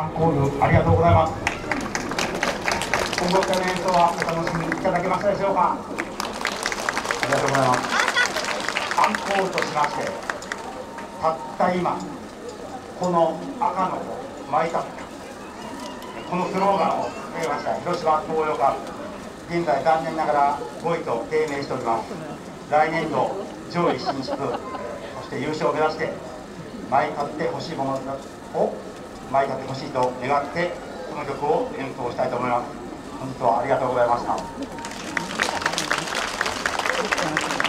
アンコールありがとうございます。今後の演奏はお楽しみいただけましたでしょうか？ありがとうございます。アンコールとしましてたった今この赤の巻いたこのスローガンを掲げました広島東洋館現在残念ながら5位と低迷しております。来年度上位進出そして優勝を目指して前に立ってほしいものを舞い立ってほしいと願ってこの曲を演奏したいと思います。本日はありがとうございました。